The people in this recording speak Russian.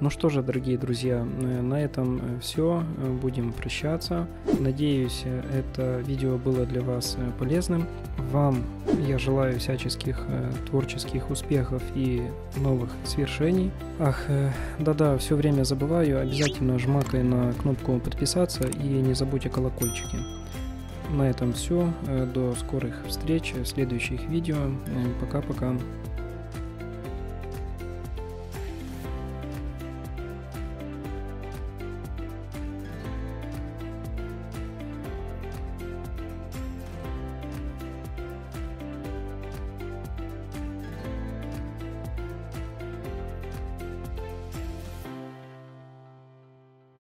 Ну что же, дорогие друзья, э, на этом э, все. Э, будем прощаться. Надеюсь, это видео было для вас полезным. Вам я желаю всяческих творческих успехов и новых свершений. Ах, да-да, все время забываю. Обязательно жмакай на кнопку подписаться и не забудь о колокольчике. На этом все. До скорых встреч в следующих видео. Пока-пока.